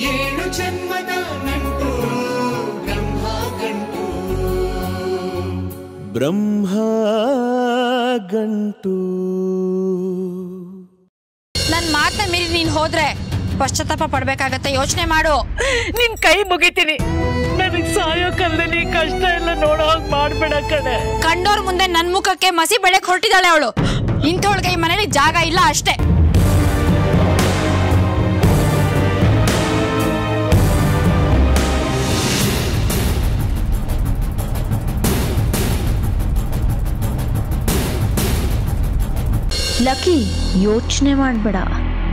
ಏಳು ಜನ್ಮದ ನಂಟು ಬ್ರಹ್ಮ ಗಂಟು. ಬ್ರಹ್ಮ ಗಂಟು. ನನ್ ಮಾತನ್ನ ಮೀರಿ ನೀನ್ ಹೋದ್ರೆ ಪಶ್ಚಾತ್ತಾಪ ಪಡ್ಬೇಕಾಗತ್ತೆ. ಯೋಚನೆ ಮಾಡು. ನಿನ್ ಕೈ ಮುಗಿತೀನಿ. ನನಗ್ ಸಾಯೋ ಕಾಲದಲ್ಲಿ ಕಷ್ಟ ಎಲ್ಲ ನೋಡೋ ಹಾಗೆ ಮಾಡ್ಬೇಡ ಕಣೆ. ಕಂಡೋರ್ ಮುಂದೆ ನನ್ ಮುಖಕ್ಕೆ ಮಸಿ ಬೆಳೆ ಹೊರಟಿದ್ದಾಳೆ ಅವಳು. ಇಂಥವಳಿಗೆ ಈ ಮನೇಲಿ ಜಾಗ ಇಲ್ಲ ಅಷ್ಟೇ. ಲಕ್ಕಿ ಯೋಚನೆ ಮಾಡ್ಬೇಡ.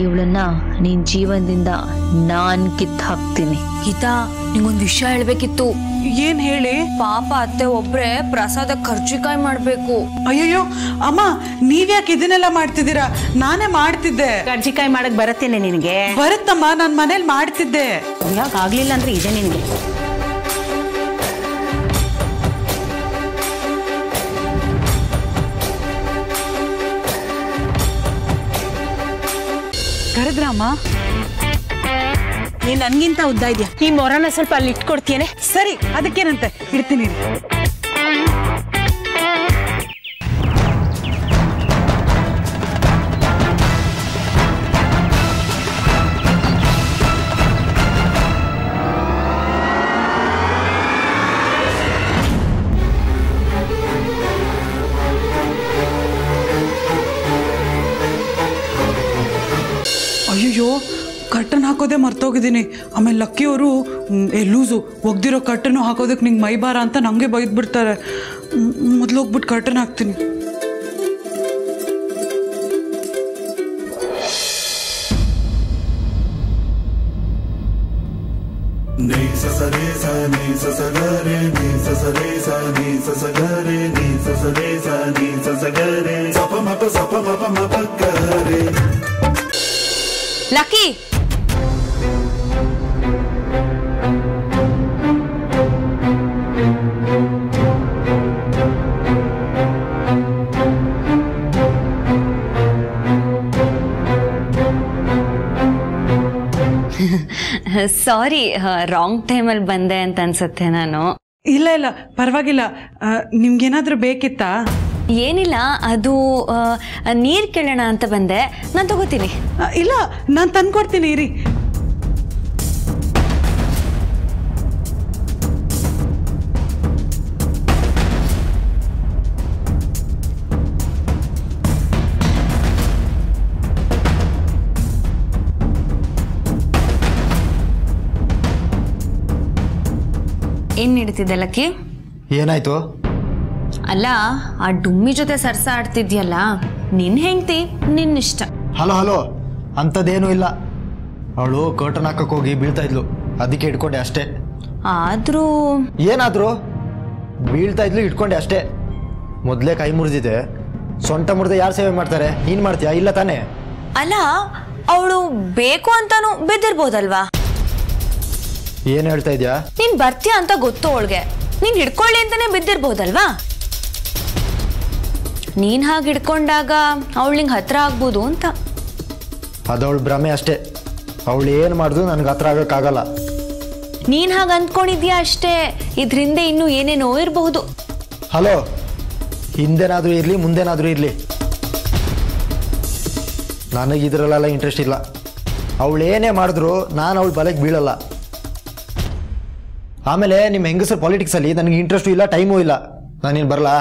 ಇವಳನ್ನ ನಿನ್ ಜೀವನದಿಂದ ನಾನ್ ಕಿತ್ ಹಾಕ್ತೀನಿ. ಗೀತಾ ನಿಂಗೊಂದ್ ವಿಷಯ ಹೇಳ್ಬೇಕಿತ್ತು. ಏನ್ ಹೇಳಿ? ಪಾಪ ಅತ್ತೆ ಒಬ್ರೆ ಪ್ರಸಾದ ಖರ್ಚಿಕಾಯಿ ಮಾಡ್ಬೇಕು. ಅಯ್ಯಯ್ಯೋ ಅಮ್ಮ ನೀವ್ಯಾಕೆ ಇದನ್ನೆಲ್ಲ ಮಾಡ್ತಿದ್ದೀರಾ? ನಾನೇ ಮಾಡ್ತಿದ್ದೆ. ಕರ್ಜಿಕಾಯಿ ಮಾಡಕ್ ಬರತ್ತೇನೆ ನಿನಗೆ. ಬರುತ್ತಮ್ಮ ನಾನ್ ಮನೇಲಿ ಮಾಡ್ತಿದ್ದೆ. ಯಾಕೆ ಆಗ್ಲಿಲ್ಲ ಅಂದ್ರೆ ಇದೆ ನಿನಗೆ. ಕರೆದ್ರಮ್ಮ ನೀನ್ ನನ್ಗಿಂತ ಉದ್ದ ಇದೆಯಾ? ಈ ಮೊರನ ಸ್ವಲ್ಪ ಅಲ್ಲಿ ಇಟ್ಕೊಡ್ತೀಯನೆ ಸರಿ ಅದಕ್ಕೇನಂತೆ? ಇಡ್ತೀನಿ ಹಾಕೋದೇ ಮರ್ತೋಗಿದ್ದೀನಿ. ಆಮೇಲೆ ಲಕ್ಕಿಯವರು ಏ ಲೂಸು ಒಗ್ದಿರೋ ಕಟ್ಟನ್ನು ಹಾಕೋದಕ್ಕೆ ನಿಂಗೆ ಮೈ ಬಾರ ಅಂತ ನಂಗೆ ಬೈದ್ಬಿಡ್ತಾರೆ. ಮೊದಲು ಹೋಗ್ಬಿಟ್ಟು ಕಟ್ಟನ್ ಹಾಕ್ತೀನಿ. Ni ಸಾರಿ ರಾಂಗ್ ಟೈಮಲ್ಲಿ ಬಂದೆ ಅಂತ ಅನ್ಸುತ್ತೆ ನಾನು. ಇಲ್ಲ ಇಲ್ಲ ಪರವಾಗಿಲ್ಲ. ನಿಮ್ಗೇನಾದರೂ ಬೇಕಿತ್ತಾ? ಏನಿಲ್ಲ ಅದು ನೀರು ಕೇಳೋಣ ಅಂತ ಬಂದೆ. ನಾನು ತಗೋತೀನಿ. ಇಲ್ಲ ನಾನು ತಂದ್ಕೊಡ್ತೀನಿ ಇರಿ. ಏನು ನಡೀತಿದೆ ಲಕ್ಕಿ? ಏನಾಯ್ತು? ಅಲ್ಲ ಆ ಡುಮ್ಮಿ ಜೊತೆ ಸರ್ಸ ಆಡ್ತಿದ್ಯಲ್ಲ ನಿನ್ ಹೆಂಡ್ತಿ ನಿನ್ನಿಷ್ಟ. ಹಲೋ ಹಲೋ ಅಂಥದ್ದೇನೂ ಇಲ್ಲ. ಅವಳು ಕರ್ಟನ್ ಹಾಕಕ್ಕೆ ಹೋಗಿ ಬೀಳ್ತಾ ಇದ್ಲು. ಅದಕ್ಕೆ ಇಟ್ಕೊಂಡೆ ಅಷ್ಟೇ. ಆದ್ರೂ ಏನಾದ್ರು? ಬೀಳ್ತಾ ಇದ್ಲು ಇಟ್ಕೊಂಡೆ ಅಷ್ಟೇ. ಮೊದಲೇ ಕೈ ಮುರಿದಿದೆ. ಸೊಂಟ ಮುರಿದ ಯಾರು ಸೇವೆ ಮಾಡ್ತಾರೆ? ನೀನ್ ಮಾಡ್ತೀಯಾ? ಇಲ್ಲ ತಾನೇ? ಅಲ್ಲ ಅವಳು ಬೇಕು ಅಂತಾನು ಬಿದ್ದಿರ್ಬೋದಲ್ವಾ? ಏನು ಹೇಳ್ತಾ ಇದ್ಯಾ? ನೀನ್ ಬರ್ತೀಯ ಅಂತ ಗೊತ್ತು ಅವಳಿಗೆ. ನೀನ್ ಹಿಡ್ಕೊಳ್ಳಿ ಅಂತಾನೆ ಬಿದ್ದಿರ್ಬೋದಲ್ವಾ? ನೀನ್ ಹಾಗೆ ಹಿಡ್ಕೊಂಡಾಗ ಅವಳು ನಿಂಗೆ ಹತ್ರ ಆಗ್ಬೋದು ಅಂತ. ಅದವಳು ಭ್ರಮೆ ಅಷ್ಟೇ. ಅವಳು ಏನು ಮಾಡಿದ್ರು ನನಗೆ ಹತ್ರ ಆಗೋಕ್ಕಾಗಲ್ಲ. ನೀನ್ ಹಾಗೆ ಅಂದ್ಕೊಂಡಿದ್ಯಾ ಅಷ್ಟೇ? ಇದ್ರ ಹಿಂದೆ ಇನ್ನೂ ಏನೇನೋ ಇರಬಹುದು. ಹಲೋ ಹಿಂದೆನಾದರೂ ಇರಲಿ ಮುಂದೆನಾದರೂ ಇರಲಿ. ನನಗೆ ಇದರಲ್ಲೆಲ್ಲ ಇಂಟ್ರೆಸ್ಟ್ ಇಲ್ಲ. ಅವಳು ಏನೇ ಮಾಡಿದ್ರು ನಾನು ಅವಳು ಬಲೆಗೆ ಬೀಳಲ್ಲ. ಆಮೇಲೆ ನಿಮ್ಮ ಹೆಂಗಸರು ಪಾಲಿಟಿಕ್ಸಲ್ಲಿ ನನಗೆ ಇಂಟ್ರೆಸ್ಟ್ ಇಲ್ಲ ಟೈಮೂ ಇಲ್ಲ. ನಾನೇನು ಬರಲಾ?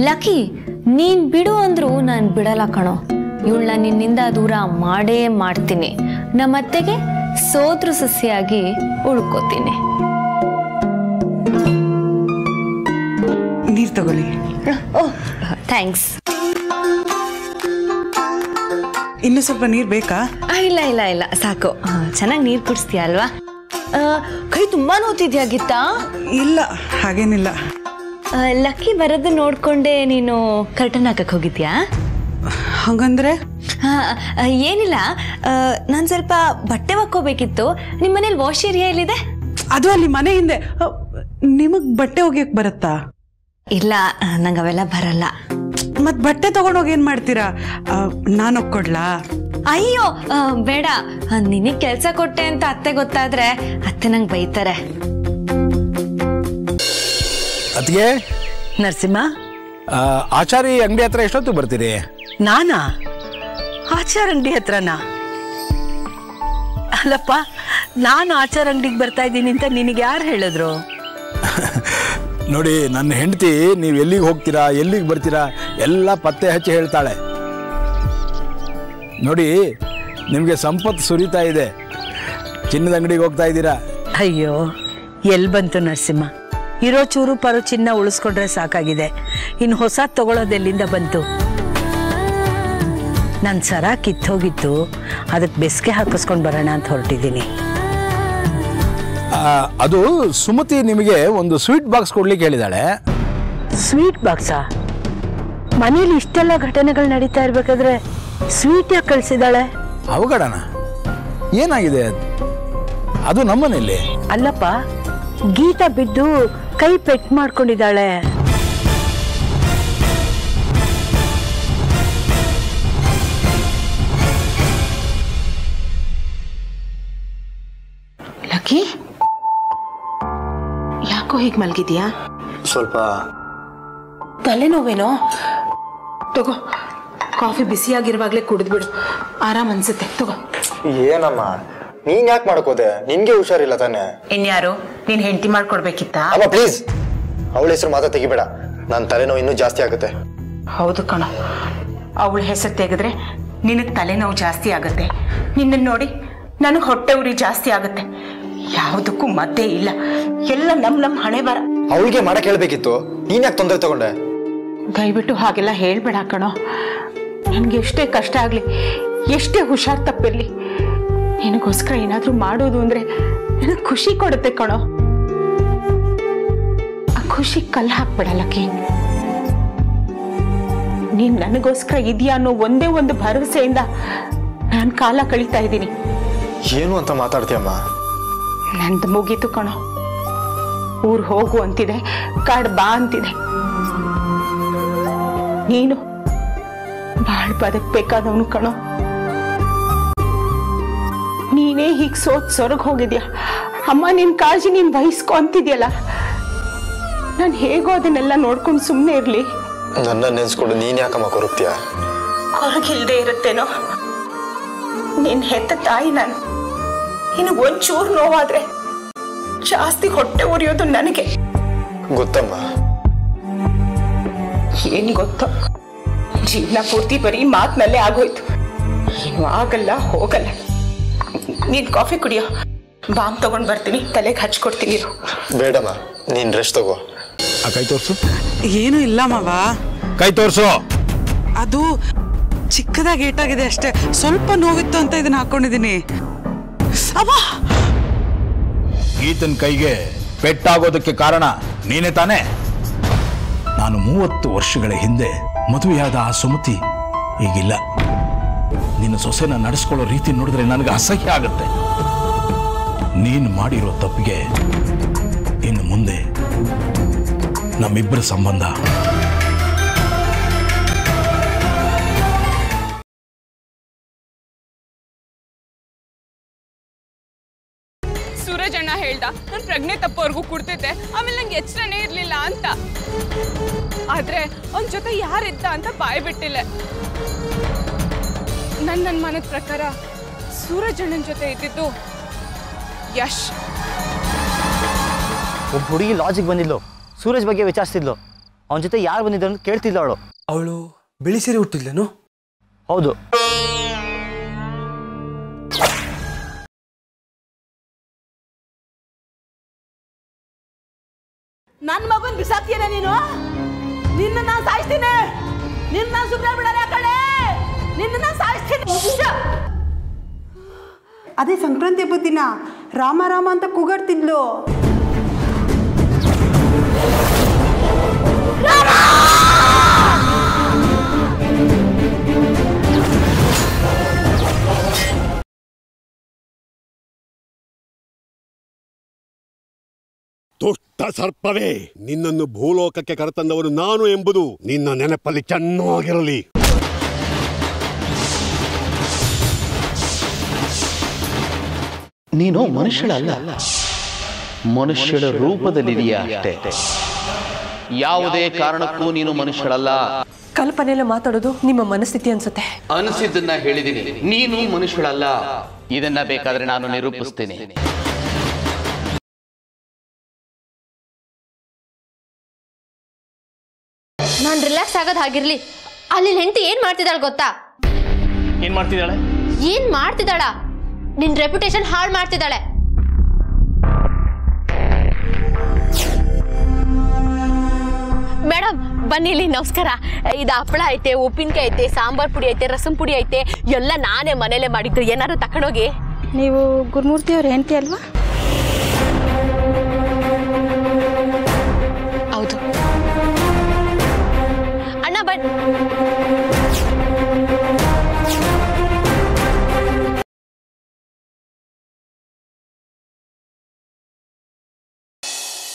ಲಕ್ಕಿ ನೀನ್ ಬಿಡು ಅಂದ್ರು ನಾನು ಬಿಡಲ್ಲ ಕಣೋ. ಇವಳನ್ನ ನಿನ್ನಿಂದ ದೂರ ಮಾಡೇ ಮಾಡ್ತೀನಿ. ನಮ್ಮತ್ತೆಗೆ ಸೋದ್ರ ಸಸ್ಯಾಗಿ ಉಳ್ಕೋತೀನಿ. ನೀರ್ ತಗೊಳ್ಳಿ. ಥ್ಯಾಂಕ್ಸ್ ಇನ್ನೂ ಸ್ವಲ್ಪ ನೀರು ಬೇಕಾ? ಇಲ್ಲ ಇಲ್ಲ ಇಲ್ಲ. ಸಾಕು. ಚೆನ್ನಾಗಿ ನೀರು ಕುಡಿಸ್ತೀಯ ಅಲ್ವಾ? ಕೈ ತುಂಬಾ ನೋತಿದ್ಯಾ ಗೀತಾ? ಇಲ್ಲ ಹಾಗೇನಿಲ್ಲ. ಲಕ್ಕಿ ಬರೋದು ನೋಡ್ಕೊಂಡೆ ನೀನು ಕರ್ಟನ್ ಹಾಕಕ್ ಹೋಗಿದ್ಯಾ? ಹಂಗಂದ್ರೆ? ಏನಿಲ್ಲ. ನಾನು ಸ್ವಲ್ಪ ಬಟ್ಟೆ ಒಕ್ಕೋಬೇಕಿತ್ತು. ನಿಮ್ಮ ಮನೇಲಿ ವಾಶ್ ಏರಿಯಾ ಎಲ್ಲಿದೆ? ಅದು ಅಲ್ಲಿ ಮನೆ ಹಿಂದೆ. ನಿಮಗೆ ಬಟ್ಟೆ ಒಗೆಯಕ್ ಬರುತ್ತಾ? ಇಲ್ಲ ನಂಗೆ ಅವೆಲ್ಲ ಬರಲ್ಲ. ಮತ್ ಬಟ್ಟೆ ತಗೊಂಡೋಗಿ ಏನ್ ಮಾಡ್ತೀರಾ? ನಾನು ಕೊಡ್ಲಾ ಅಯ್ಯೋ ಬೇಡ. ನಿನಗೆ ಕೆಲಸ ಕೊಟ್ಟೆ ಅಂತ ಅತ್ತೆ ಗೊತ್ತಾದ್ರೆ ಅತ್ತೆ ನಂಗೆ ಬೈತಾರೆ. ಅದಕ್ಕೆ ನರಸಿಂಹ? ಆಚಾರಿ ಅಂಗಡಿ ಹತ್ರ ಎಷ್ಟೊತ್ತು ಬರ್ತೀರಿ? ನಾನಾ? ಆಚಾರ ಅಂಗಡಿ ಹತ್ರನಾ? ಅಲ್ಲಪ್ಪ ನಾನು ಆಚಾರ ಅಂಗಡಿಗೆ ಬರ್ತಾ ಇದ್ದೀನಿ ಅಂತ ನಿನಗೆ ಯಾರು ಹೇಳಿದ್ರು? ನೋಡಿ, ನನ್ನ ಹೆಂಡತಿ, ನೀವು ಎಲ್ಲಿಗೆ ಹೋಗ್ತೀರಾ, ಎಲ್ಲಿಗೆ ಬರ್ತೀರಾ, ಎಲ್ಲ ಪತ್ತೆ ಹಚ್ಚಿ ಹೇಳ್ತಾಳೆ. ನೋಡಿ, ನಿಮಗೆ ಸಂಪತ್ತು ಸುರಿತಾ ಇದೆ. ಚಿನ್ನದ ಅಂಗಡಿಗೆ ಹೋಗ್ತಾ ಇದ್ದೀರಾ? ಅಯ್ಯೋ ಎಲ್ಲಿ ಬಂತು ನರಸಿಂಹ? ಇರೋ ಚೂರು ಪರು ಚಿನ್ನ ಉಳಿಸ್ಕೊಂಡ್ರೆ ಸಾಕಾಗಿದೆ. ಇನ್ನು ಹೊಸ ತಗೊಳ್ಳೋದೆಲ್ಲಿಂದ ಬಂತು? ನನ್ನ ಸರ ಕಿತ್ತೋಗಿತ್ತು ಅದಕ್ಕೆ ಬೆಸ್ಗೆ ಹಾಕಿಸ್ಕೊಂಡು ಬರೋಣ ಅಂತ ಹೊರಟಿದ್ದೀನಿ. ಅದು ಸುಮತಿ ನಿಮಗೆ ಒಂದು ಸ್ವೀಟ್ ಬಾಕ್ಸ್ ಕೊಡ್ಲಿಕ್ಕೆ ಹೇಳಿದಾಳೆ ಸ್ವೀಟ್ ಬಾಕ್ಸಾ? ಮನೇಲಿ ಇಷ್ಟೆಲ್ಲ ಘಟನೆಗಳು ನಡೀತಾ ಇರ್ಬೇಕಾದ್ರೆ ಸ್ವೀಟ್ ಯಾಕೆ ಕಳಿಸಿದಾಳೆ ಅವಘಡನ? ಏನಾಗಿದೆ? ಅದು ನಮ್ಮನೇಲಿ ಅಲ್ಲಪ್ಪ ಗೀತಾ ಬಿದ್ದು ಕೈ ಪೆಟ್ ಮಾಡ್ಕೊಂಡಿದ್ದಾಳೆ. ಹೀಗೆ ಮಲಗಿದ್ಯಾ? ಸ್ವಲ್ಪ ತಲೆನೋವೇನೋ? ತಗೋ ಕಾಫಿ ಬಿಸಿಯಾಗಿರುವಾಗಲೇ ಕುಡಿದ್ಬಿಡು. ಆರಾಮ್ ಅನ್ಸುತ್ತೆ. ತಗೋ. ಏನಮ್ಮ? ನೀನ್ ಯಾಕೆ ಮಾಡ್ಕೋದೆ? ನಿನ್ಗೆ ಹುಷಾರಿಲ್ಲ ತಾನೆ. ಇನ್ಯಾರು? ನೀನ್ ಹೆಂಡತಿ ಮಾಡ್ಕೊಡ್ಬೇಕಿತ್ತಾ? ಅಮ್ಮ ಪ್ಲೀಸ್ ಅವಳ ಹೆಸರು ಮಾತ್ರ ತೆಗಿಬೇಡ. ನನ್ನ ತಲೆನೋವು ಇನ್ನೂ ಜಾಸ್ತಿ ಆಗುತ್ತೆ. ಹೌದು ಕಣ. ಅವಳ ಹೆಸರು ತೆಗೆದ್ರೆ ನಿನಗೆ ತಲೆನೋವು ಜಾಸ್ತಿ ಆಗುತ್ತೆ. ನಿನ್ನ ನೋಡಿ ನನಗೆ ಹೊಟ್ಟೆ ಉರಿ ಜಾಸ್ತಿ ಆಗುತ್ತೆ. ಯಾವುದಕ್ಕೂ ಮತ್ತೆ ಇಲ್ಲ. ಎಲ್ಲ ನಮ್ ನಮ್ ಹಣೆ ಬರ ಅವಳಿಗೆ ಮಾಡಕ್ ಹೇಳ್ಬೇಕಿತ್ತು ನೀನ್ ಯಾಕೆ ತೊಂದರೆ ತಗೊಂಡೆ? ದಯವಿಟ್ಟು ಹಾಗೆಲ್ಲ ಹೇಳ್ಬೇಡ ಕಣೋ. ನನ್ಗೆ ಎಷ್ಟೇ ಕಷ್ಟ ಆಗ್ಲಿ ಎಷ್ಟೇ ಹುಷಾರ್ ತಪ್ಪಿರ್ಲಿ ನಿನಗೋಸ್ಕರ ಏನಾದರೂ ಮಾಡೋದು ಅಂದ್ರೆ ನನಗೆ ಖುಷಿ ಕೊಡುತ್ತೆ ಕಣೋ. ಆ ಖುಷಿ ಕಲ್ಲು ಹಾಕ್ಬಿಡಲ್ಲಕ್ಕೆ ನೀನ್ ನನಗೋಸ್ಕರ ಇದೆಯಾ ಅನ್ನೋ ಒಂದೇ ಒಂದು ಭರವಸೆಯಿಂದ ನಾನು ಕಾಲ ಕಳೀತಾ ಇದ್ದೀನಿ. ಏನು ಅಂತ ಮಾತಾಡ್ತೀಯಮ್ಮ? ನಂದು ಮುಗೀತು ಕಣೋ. ಊರ್ ಹೋಗು ಅಂತಿದೆ ಕಾಡ್ ಬಾ ಅಂತಿದೆ. ನೀನು ಬಾಳ್ ಬದುಕ್ಬೇಕಾದವನು ಕಣೋ. ನೀನೇ ಹೀಗ್ ಸೋತ್ ಸೊರಗ್ ಹೋಗಿದ್ಯಾ? ಅಮ್ಮ ನಿನ್ ಕಾಳಜಿ ನೀನ್ ವಹಿಸ್ಕೊ ಅಂತಿದ್ಯಲ್ಲ? ನಾನು ಹೇಗೋ ಅದನ್ನೆಲ್ಲ ನೋಡ್ಕೊಂಡು ಸುಮ್ಮನೆ ಇರ್ಲಿ. ನನ್ನ ನೆನ್ಸ್ಕೊಂಡು ನೀನ್ ಯಾಕಮ್ಮ ಕೊರಗ್ತೀಯ? ಕೊರಗಿಲ್ದೇ ಇರುತ್ತೇನೋ? ನಿನ್ ಹೆತ್ತ ತಾಯಿ ನಾನು. ನಿನಗೆ ಒಂಚೂರು ನೋವಾದ್ರೆ ಜಾಸ್ತಿ ಹೊಟ್ಟೆ ಉರಿಯೋದು ನನಗೆ. ಗೊತ್ತಮ್ಮ. ಏನ್ ಗೊತ್ತ? ಜೀವನ ಪೂರ್ತಿ ಬರೀ ಮಾತಿನಲ್ಲೇ ಆಗೋಯ್ತು. ಏನು ಆಗಲ್ಲ ಹೋಗಲ್ಲ. ನೀನ್ ಕಾಫಿ ಕುಡಿಯೋ. ಬಾಂಬ್ ತಗೊಂಡ್ ಬರ್ತೀನಿ ತಲೆಗೆ ಹಚ್ಕೊಡ್ತೀನಿ ಬೇಡಮ್ಮ ನೀನ್ ರೆಸ್ಟ್ ತಗೋ. ಆ ಕೈ ತೋರ್ಸು. ಏನು ಇಲ್ಲ ಮಾವ. ಕೈ ತೋರ್ಸು. ಅದು ಚಿಕ್ಕದಾಗಿ ಏಟಾಗಿದೆ ಅಷ್ಟೇ. ಸ್ವಲ್ಪ ನೋವಿತ್ತು ಅಂತ ಇದನ್ನ ಹಾಕೊಂಡಿದ್ದೀನಿ. ಗೀತನ್ ಕೈಗೆ ಪೆಟ್ಟಾಗೋದಕ್ಕೆ ಕಾರಣ ನೀನೇ ತಾನೇ? ನಾನು ಮೂವತ್ತು ವರ್ಷಗಳ ಹಿಂದೆ ಮದುವೆಯಾದ ಆ ಸುಮತಿ ಈಗಿಲ್ಲ. ನಿನ್ನ ಸೊಸೆನ ನಡೆಸ್ಕೊಳ್ಳೋ ರೀತಿ ನೋಡಿದ್ರೆ ನನಗೆ ಅಸಹ್ಯ ಆಗುತ್ತೆ. ನೀನು ಮಾಡಿರೋ ತಪ್ಪಿಗೆ ಇನ್ನು ಮುಂದೆ ನಮ್ಮಿಬ್ಬರ ಸಂಬಂಧ ನಾನು ಪ್ರಜ್ಞೆ ತಪ್ಪವರೆಗೂ ಕುಡ್ತಿದ್ದೆ. ಆಮೇಲೆ ನಂಗೆ ಎಚ್ಚರನೇ ಇರಲಿಲ್ಲ ಅಂತ. ಆದ್ರೆ ಅವನ ಜೊತೆ ಯಾರಿದ್ದ ಅಂತ ಬಾಯಿ ಬಿಟ್ಟಿಲ್ಲ. ನನ್ನ ಅನುಮಾನದ ಪ್ರಕಾರ ಸೂರಜ್ ಅಣ್ಣನ ಜೊತೆ ಇದ್ದಿದ್ದು ಯಶ್. ಒಬ್ಬ ಹುಡುಗಿ ಲಾಜಿಕ್ ಬಂದಿದ್ಲು. ಸೂರಜ್ ಬಗ್ಗೆ ವಿಚಾರಿಸ್ತಿದ್ಲು. ಅವನ ಜೊತೆ ಯಾರು ಬಂದಿದ್ರು ಅಂತ ಕೇಳ್ತಿದ್ಲು ಅವಳು. ಅವಳು ಬಿಳಿ ಹುಟ್ಟಿದ್ಲೇನು ಹೌದು. ನನ್ನ ಮಗನ್ ಬಿಸಾಕ್ತೀರ ನೀನು? ನಿನ್ನ ನಾನು ಸಾಯಿಸ್ತೀನಿ. ನಿನ್ನ ನಾನು ಸುಮ್ಮನೆ ಬಿಡಲ್ಲ ಕಡೆ ನಿನ್ನ ನಾನು ಸಾಯಿಸ್ತೀನಿ! ಅದೇ ಸಂಕ್ರಾಂತಿ ಹಬ್ಬದ ದಿನ. ರಾಮ ರಾಮ ಅಂತ ಕೂಗಾಡ್ತಿದ್ಲು ದುಷ್ಟ ಸರ್ಪವೇ! ನಿನ್ನನ್ನು ಭೂಲೋಕಕ್ಕೆ ಕರೆತಂದವರು ನಾನು ಎಂಬುದು ನಿನ್ನ ನೆನಪಲ್ಲಿ ಚೆನ್ನಾಗಿರಲಿ. ನೀನು ಮನುಷ್ಯಳಲ್ಲ. ಮನುಷ್ಯಳ ರೂಪದಲ್ಲಿದೆಯಾ ಅಷ್ಟೇ. ಯಾವುದೇ ಕಾರಣಕ್ಕೂ ನೀನು ಮನುಷ್ಯಳಲ್ಲ. ಕಲ್ಪನೆಯಲ್ಲ ಮಾತಾಡೋದು ನಿಮ್ಮ ಮನಸ್ಥಿತಿ ಅನ್ಸುತ್ತೆ. ಅನಿಸಿದ್ದನ್ನ ಹೇಳಿದೀನಿ ನೀನು ಮನುಷ್ಯಳಲ್ಲ. ಇದನ್ನ ಬೇಕಾದ್ರೆ ನಾನು ನಿರೂಪಿಸ್ತೀನಿ. ನಾನು ರಿಲ್ಯಾಕ್ಸ್ ಆಗೋದು ಹಾಗಿರ್ಲಿ ಅಲ್ಲಿ ಹೆಂಡತಿ ಏನ್ ಮಾಡ್ತಿದ್ದಾಳೆ ಗೊತ್ತಾ? ಏನ್ ಮಾಡ್ತಿದ್ದಾಳೆ? ಏನ್ ಮಾಡ್ತಿದ್ದಾಳ? ನಿನ್ ರೆಪ್ಯುಟೇಷನ್ ಹಾಳು ಮಾಡ್ತಿದ್ದಾಳೆ. ಮೇಡಮ್ ಬನ್ನಿ ಇಲ್ಲಿ ನಮಸ್ಕಾರ. ಇದು ಹಪ್ಪಳ ಐತೆ ಉಪ್ಪಿನಕಾಯಿ ಐತೆ ಸಾಂಬಾರ್ ಪುಡಿ ಐತೆ ರಸಂ ಪುಡಿ ಐತೆ ಎಲ್ಲ ನಾನೇ ಮನೇಲೆ ಮಾಡಿದ್ದು. ಏನಾದ್ರು ತಕೊಂಡೋಗಿ? ನೀವು ಗುರುಮೂರ್ತಿ ಅವ್ರ ಹೆಂಡತಿ ಅಲ್ವಾ? ಬನ್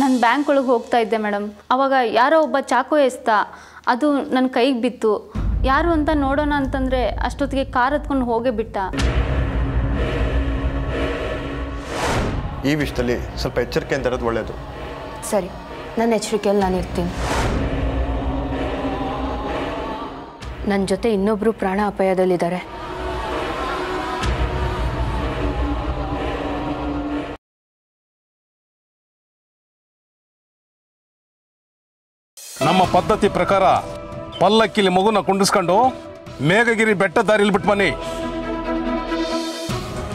ನಾನು ಬ್ಯಾಂಕ್ ಒಳಗೆ ಹೋಗ್ತಾ ಇದ್ದೆ ಮೇಡಮ್ ಅವಾಗ ಯಾರೋ ಒಬ್ಬ ಚಾಕು ಎಸ್ತ. ಅದು ನನ್ನ ಕೈಗೆ ಬಿತ್ತು. ಯಾರು ಅಂತ ನೋಡೋಣ ಅಂತಂದರೆ ಅಷ್ಟೊತ್ತಿಗೆ ಕಾರ್ ಹತ್ಕೊಂಡು ಹೋಗೇ ಬಿಟ್ಟ. ಈ ವಿಷಯದಲ್ಲಿ ಸ್ವಲ್ಪ ಎಚ್ಚರಿಕೆಯಿಂದ ಇರೋದು ಒಳ್ಳೆಯದು ಸರಿ. ನನ್ನ ಎಚ್ಚರಿಕೆಯಲ್ಲಿ ನಾನು ಇರ್ತೀನಿ. ನನ್ನ ಜೊತೆ ಇನ್ನೊಬ್ಬರು ಪ್ರಾಣ ಅಪಾಯದಲ್ಲಿದ್ದಾರೆ. ನಮ್ಮ ಪದ್ಧತಿ ಪ್ರಕಾರ ಪಲ್ಲಕ್ಕಿಲಿ ಮಗುನ ಕುಂಡಿಸ್ಕೊಂಡು ಮೇಘಗಿರಿ ಬೆಟ್ಟ ದಾರಿಲಿ ಬಿಟ್ಟು ಬನ್ನಿ.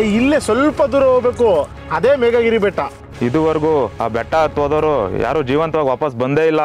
ಏ ಇಲ್ಲೇ ಸ್ವಲ್ಪ ದೂರ ಹೋಗ್ಬೇಕು. ಅದೇ ಮೇಘಗಿರಿ ಬೆಟ್ಟ. ಇದುವರೆಗೂ ಆ ಬೆಟ್ಟ ಹತ್ತು ಹೋದವರು ಯಾರು ಜೀವಂತವಾಗಿ ವಾಪಸ್ ಬಂದೇ ಇಲ್ಲ.